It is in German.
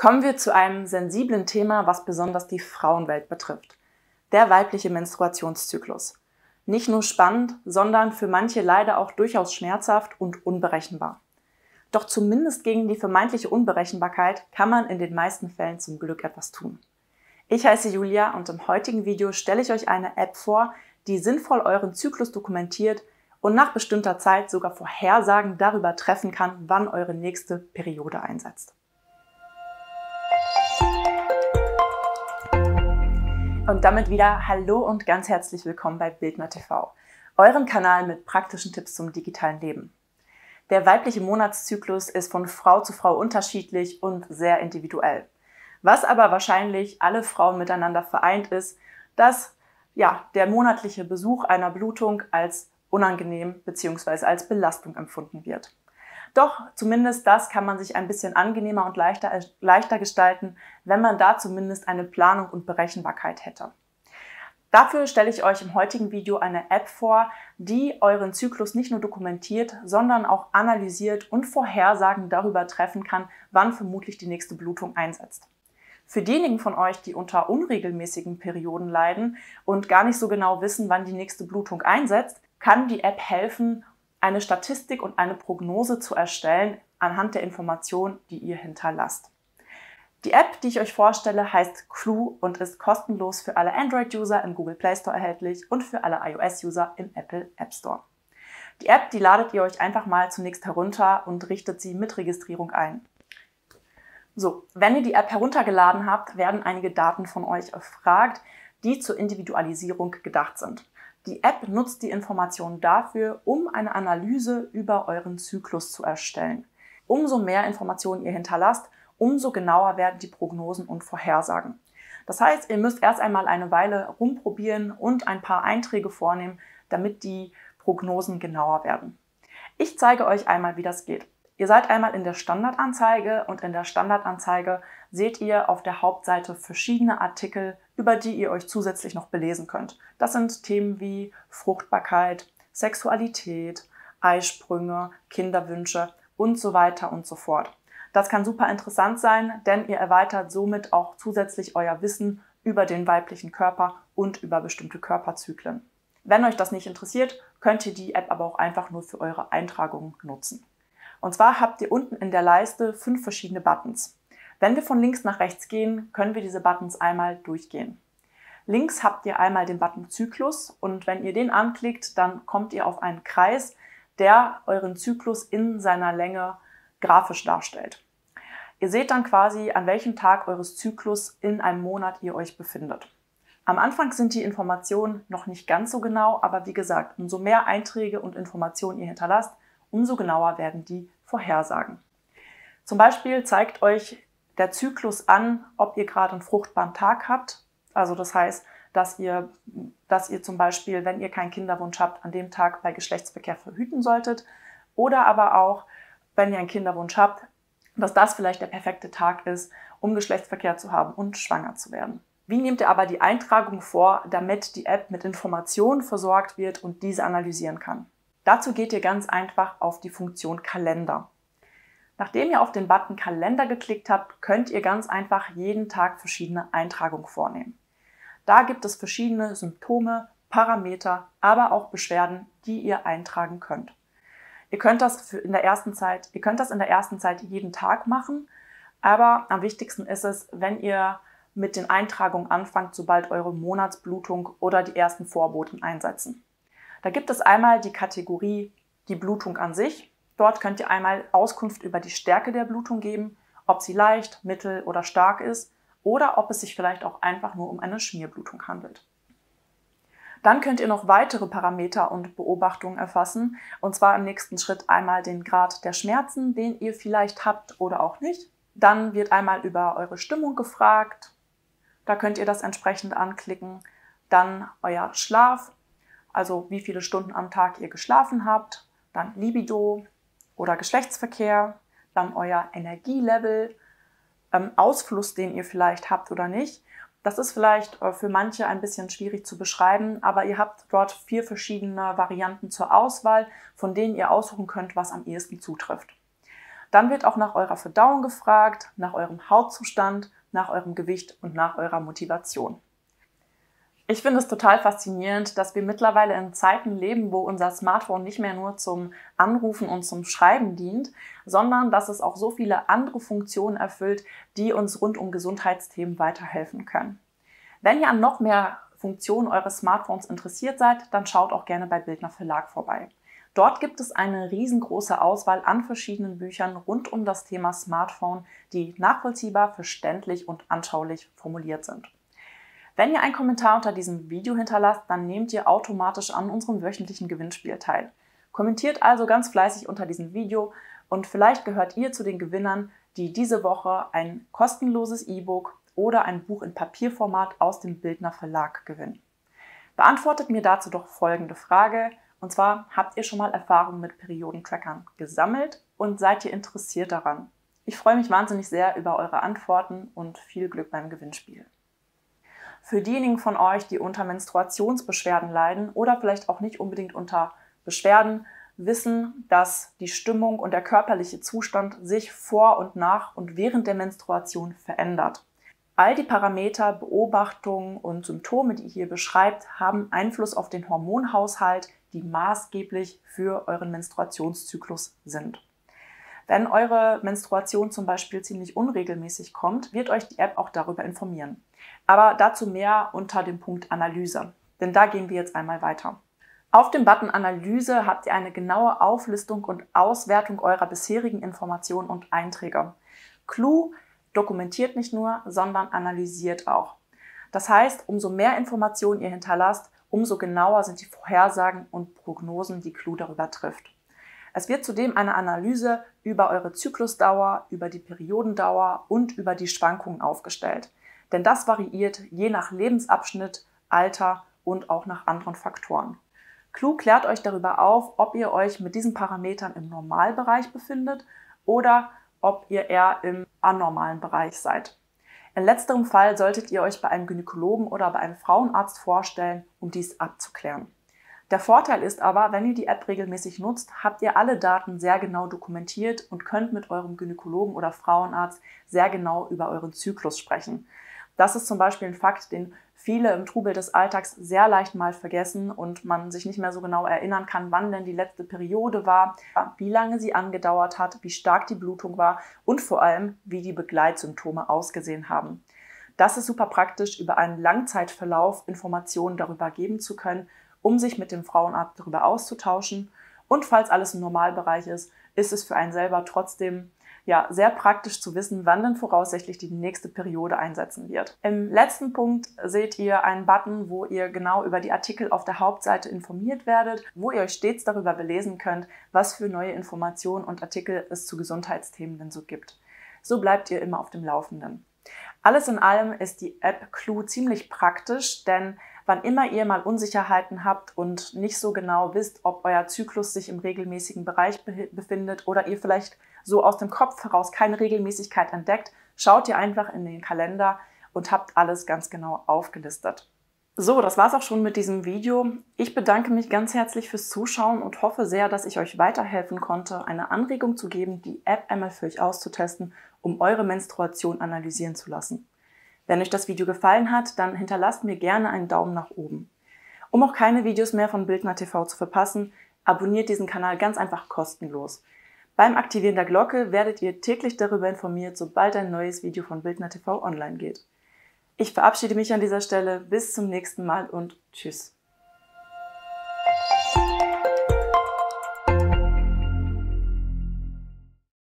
Kommen wir zu einem sensiblen Thema, was besonders die Frauenwelt betrifft. Der weibliche Menstruationszyklus. Nicht nur spannend, sondern für manche leider auch durchaus schmerzhaft und unberechenbar. Doch zumindest gegen die vermeintliche Unberechenbarkeit kann man in den meisten Fällen zum Glück etwas tun. Ich heiße Julia und im heutigen Video stelle ich euch eine App vor, die sinnvoll euren Zyklus dokumentiert und nach bestimmter Zeit sogar Vorhersagen darüber treffen kann, wann eure nächste Periode einsetzt. Und damit wieder Hallo und ganz herzlich willkommen bei Bildner TV, eurem Kanal mit praktischen Tipps zum digitalen Leben. Der weibliche Monatszyklus ist von Frau zu Frau unterschiedlich und sehr individuell. Was aber wahrscheinlich alle Frauen miteinander vereint ist, dass ja, der monatliche Besuch einer Blutung als unangenehm bzw. als Belastung empfunden wird. Doch zumindest das kann man sich ein bisschen angenehmer und leichter, leichter gestalten, wenn man da zumindest eine Planung und Berechenbarkeit hätte. Dafür stelle ich euch im heutigen Video eine App vor, die euren Zyklus nicht nur dokumentiert, sondern auch analysiert und Vorhersagen darüber treffen kann, wann vermutlich die nächste Blutung einsetzt. Für diejenigen von euch, die unter unregelmäßigen Perioden leiden und gar nicht so genau wissen, wann die nächste Blutung einsetzt, kann die App helfen, eine Statistik und eine Prognose zu erstellen anhand der Informationen, die ihr hinterlasst. Die App, die ich euch vorstelle, heißt Clue und ist kostenlos für alle Android-User im Google Play Store erhältlich und für alle iOS-User im Apple App Store. Die App, die ladet ihr euch einfach mal zunächst herunter und richtet sie mit Registrierung ein. So, wenn ihr die App heruntergeladen habt, werden einige Daten von euch erfragt, die zur Individualisierung gedacht sind. Die App nutzt die Informationen dafür, um eine Analyse über euren Zyklus zu erstellen. Umso mehr Informationen ihr hinterlasst, umso genauer werden die Prognosen und Vorhersagen. Das heißt, ihr müsst erst einmal eine Weile rumprobieren und ein paar Einträge vornehmen, damit die Prognosen genauer werden. Ich zeige euch einmal, wie das geht. Ihr seid einmal in der Standardanzeige und in der Standardanzeige seht ihr auf der Hauptseite verschiedene Artikel, über die ihr euch zusätzlich noch belesen könnt. Das sind Themen wie Fruchtbarkeit, Sexualität, Eisprünge, Kinderwünsche und so weiter und so fort. Das kann super interessant sein, denn ihr erweitert somit auch zusätzlich euer Wissen über den weiblichen Körper und über bestimmte Körperzyklen. Wenn euch das nicht interessiert, könnt ihr die App aber auch einfach nur für eure Eintragung nutzen. Und zwar habt ihr unten in der Leiste fünf verschiedene Buttons. Wenn wir von links nach rechts gehen, können wir diese Buttons einmal durchgehen. Links habt ihr einmal den Button Zyklus und wenn ihr den anklickt, dann kommt ihr auf einen Kreis, der euren Zyklus in seiner Länge grafisch darstellt. Ihr seht dann quasi, an welchem Tag eures Zyklus in einem Monat ihr euch befindet. Am Anfang sind die Informationen noch nicht ganz so genau, aber wie gesagt, umso mehr Einträge und Informationen ihr hinterlasst, umso genauer werden die Vorhersagen. Zum Beispiel zeigt euch der Zyklus an, ob ihr gerade einen fruchtbaren Tag habt. Also das heißt, dass ihr, dass ihr zum Beispiel, wenn ihr keinen Kinderwunsch habt, an dem Tag bei Geschlechtsverkehr verhüten solltet. Oder aber auch, wenn ihr einen Kinderwunsch habt, dass das vielleicht der perfekte Tag ist, um Geschlechtsverkehr zu haben und schwanger zu werden. Wie nehmt ihr aber die Eintragung vor, damit die App mit Informationen versorgt wird und diese analysieren kann? Dazu geht ihr ganz einfach auf die Funktion Kalender. Nachdem ihr auf den Button Kalender geklickt habt, könnt ihr ganz einfach jeden Tag verschiedene Eintragungen vornehmen. Da gibt es verschiedene Symptome, Parameter, aber auch Beschwerden, die ihr eintragen könnt. Ihr könnt das in der ersten Zeit, ihr könnt das in der ersten Zeit jeden Tag machen, aber am wichtigsten ist es, wenn ihr mit den Eintragungen anfangt, sobald eure Monatsblutung oder die ersten Vorboten einsetzen. Da gibt es einmal die Kategorie die Blutung an sich. Dort könnt ihr einmal Auskunft über die Stärke der Blutung geben, ob sie leicht, mittel oder stark ist oder ob es sich vielleicht auch einfach nur um eine Schmierblutung handelt. Dann könnt ihr noch weitere Parameter und Beobachtungen erfassen, und zwar im nächsten Schritt einmal den Grad der Schmerzen, den ihr vielleicht habt oder auch nicht. Dann wird einmal über eure Stimmung gefragt, da könnt ihr das entsprechend anklicken. Dann euer Schlaf, also wie viele Stunden am Tag ihr geschlafen habt, dann Libido oder Geschlechtsverkehr, dann euer Energielevel, ähm, Ausfluss, den ihr vielleicht habt oder nicht. Das ist vielleicht äh, für manche ein bisschen schwierig zu beschreiben, aber ihr habt dort vier verschiedene Varianten zur Auswahl, von denen ihr aussuchen könnt, was am ehesten zutrifft. Dann wird auch nach eurer Verdauung gefragt, nach eurem Hautzustand, nach eurem Gewicht und nach eurer Motivation. Ich finde es total faszinierend, dass wir mittlerweile in Zeiten leben, wo unser Smartphone nicht mehr nur zum Anrufen und zum Schreiben dient, sondern dass es auch so viele andere Funktionen erfüllt, die uns rund um Gesundheitsthemen weiterhelfen können. Wenn ihr an noch mehr Funktionen eures Smartphones interessiert seid, dann schaut auch gerne bei Bildner Verlag vorbei. Dort gibt es eine riesengroße Auswahl an verschiedenen Büchern rund um das Thema Smartphone, die nachvollziehbar, verständlich und anschaulich formuliert sind. Wenn ihr einen Kommentar unter diesem Video hinterlasst, dann nehmt ihr automatisch an unserem wöchentlichen Gewinnspiel teil. Kommentiert also ganz fleißig unter diesem Video und vielleicht gehört ihr zu den Gewinnern, die diese Woche ein kostenloses E-Book oder ein Buch in Papierformat aus dem Bildner Verlag gewinnen. Beantwortet mir dazu doch folgende Frage. Und zwar, habt ihr schon mal Erfahrungen mit Periodentrackern gesammelt und seid ihr interessiert daran? Ich freue mich wahnsinnig sehr über eure Antworten und viel Glück beim Gewinnspiel. Für diejenigen von euch, die unter Menstruationsbeschwerden leiden oder vielleicht auch nicht unbedingt unter Beschwerden, wissen, dass die Stimmung und der körperliche Zustand sich vor und nach und während der Menstruation verändert. All die Parameter, Beobachtungen und Symptome, die ihr hier beschreibt, haben Einfluss auf den Hormonhaushalt, die maßgeblich für euren Menstruationszyklus sind. Wenn eure Menstruation zum Beispiel ziemlich unregelmäßig kommt, wird euch die App auch darüber informieren. Aber dazu mehr unter dem Punkt Analyse, denn da gehen wir jetzt einmal weiter. Auf dem Button Analyse habt ihr eine genaue Auflistung und Auswertung eurer bisherigen Informationen und Einträge. Clue dokumentiert nicht nur, sondern analysiert auch. Das heißt, umso mehr Informationen ihr hinterlasst, umso genauer sind die Vorhersagen und Prognosen, die Clue darüber trifft. Es wird zudem eine Analyse über eure Zyklusdauer, über die Periodendauer und über die Schwankungen aufgestellt. Denn das variiert je nach Lebensabschnitt, Alter und auch nach anderen Faktoren. Clue klärt euch darüber auf, ob ihr euch mit diesen Parametern im Normalbereich befindet oder ob ihr eher im anormalen Bereich seid. In letzterem Fall solltet ihr euch bei einem Gynäkologen oder bei einem Frauenarzt vorstellen, um dies abzuklären. Der Vorteil ist aber, wenn ihr die App regelmäßig nutzt, habt ihr alle Daten sehr genau dokumentiert und könnt mit eurem Gynäkologen oder Frauenarzt sehr genau über euren Zyklus sprechen. Das ist zum Beispiel ein Fakt, den viele im Trubel des Alltags sehr leicht mal vergessen und man sich nicht mehr so genau erinnern kann, wann denn die letzte Periode war, wie lange sie angedauert hat, wie stark die Blutung war und vor allem, wie die Begleitsymptome ausgesehen haben. Das ist super praktisch, über einen Langzeitverlauf Informationen darüber geben zu können um sich mit dem Frauenarzt darüber auszutauschen. Und falls alles im Normalbereich ist, ist es für einen selber trotzdem ja, sehr praktisch zu wissen, wann denn voraussichtlich die nächste Periode einsetzen wird. Im letzten Punkt seht ihr einen Button, wo ihr genau über die Artikel auf der Hauptseite informiert werdet, wo ihr euch stets darüber belesen könnt, was für neue Informationen und Artikel es zu Gesundheitsthemen denn so gibt. So bleibt ihr immer auf dem Laufenden. Alles in allem ist die App Clue ziemlich praktisch, denn wann immer ihr mal Unsicherheiten habt und nicht so genau wisst, ob euer Zyklus sich im regelmäßigen Bereich befindet oder ihr vielleicht so aus dem Kopf heraus keine Regelmäßigkeit entdeckt, schaut ihr einfach in den Kalender und habt alles ganz genau aufgelistet. So, das war's auch schon mit diesem Video. Ich bedanke mich ganz herzlich fürs Zuschauen und hoffe sehr, dass ich euch weiterhelfen konnte, eine Anregung zu geben, die App einmal für euch auszutesten, um eure Menstruation analysieren zu lassen. Wenn euch das Video gefallen hat, dann hinterlasst mir gerne einen Daumen nach oben. Um auch keine Videos mehr von Bildner TV zu verpassen, abonniert diesen Kanal ganz einfach kostenlos. Beim Aktivieren der Glocke werdet ihr täglich darüber informiert, sobald ein neues Video von Bildner TV online geht. Ich verabschiede mich an dieser Stelle. Bis zum nächsten Mal und tschüss.